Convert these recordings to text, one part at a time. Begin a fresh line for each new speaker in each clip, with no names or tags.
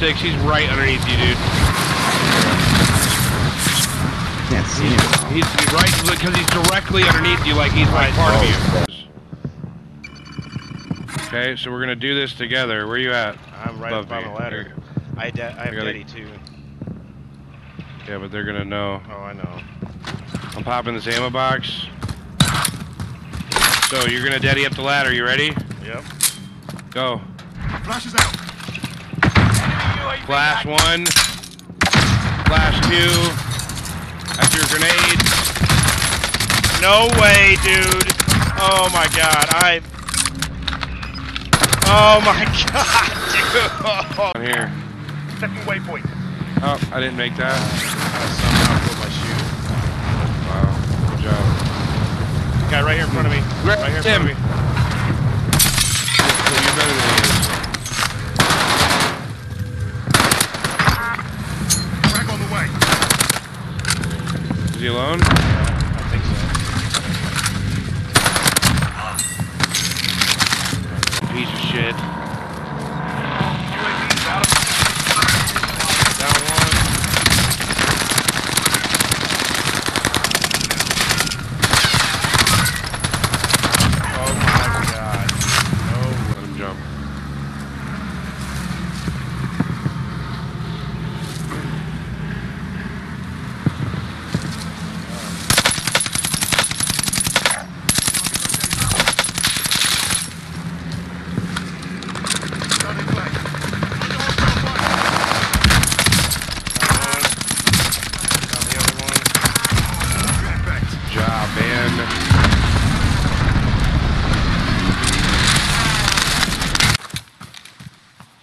six. He's right underneath you, dude.
Can't see him.
He's he's right because he's directly underneath you, like he's like part of you. Okay, so we're gonna do this together. Where you at?
I'm right
Above
up on
me.
the ladder. I, de- I have
gotta-
Daddy too.
Yeah, but they're gonna know.
Oh, I know.
I'm popping this ammo box. So you're gonna daddy up the ladder. You ready?
Yep.
Go.
Flash is out.
Flash one. Flash two. That's your grenade.
No way, dude. Oh my god. I. Oh my god, dude.
On here.
Second waypoint.
Oh, I didn't make that.
I somehow put my shoe.
Wow. Good job.
Guy right here in front of me. Right here in front of me.
You're better than he is.
Frag on the way.
Is he alone?
I think so.
Piece of shit.
UAV's out of
Down one. Oh my god. No.
Let him jump.
Starting flag.
Down one. Down the other one.
Impact.
Good job, man.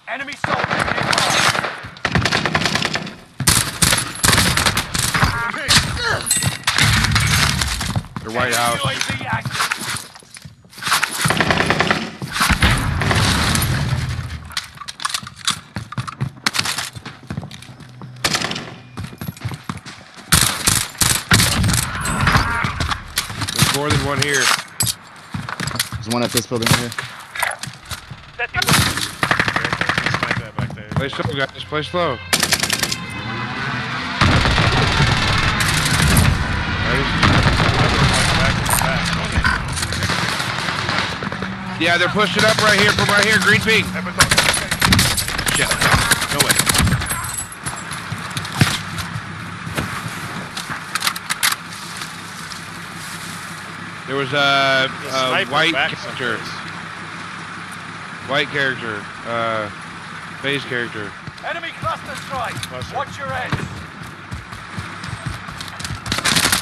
Enemy soldier nearby.
White House. There's more than one here.
There's one at this building here.
Setting
There, you snipe that back there.
Play slow, guys. Play slow. Yeah, they're pushing up right here from right here. Green ping. Shit. No way. There was a, a white character.
someplace.
White character. Uh, phase character.
Enemy cluster strike.
Cluster.
Watch your head.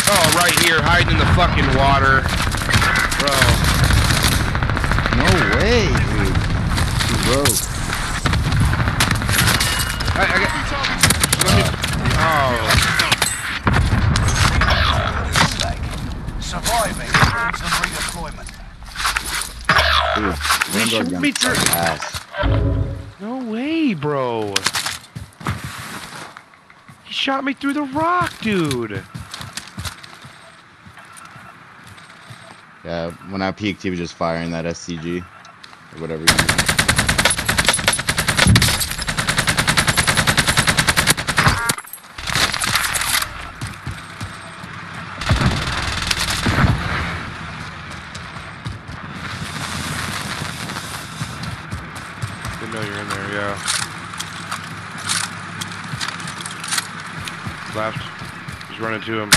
Oh, right here, hiding in the fucking water. Bro.
No way, dude. He broke.
I, I got. Let me. Oh.
Surviving means some redeployment.
Dude, Rainbow gun ass.
No way, bro. He shot me through the rock, dude.
Yeah, when I peeked, he was just firing that STG. Or whatever you
Didn't know you're in there, yeah. Left. He's running to him.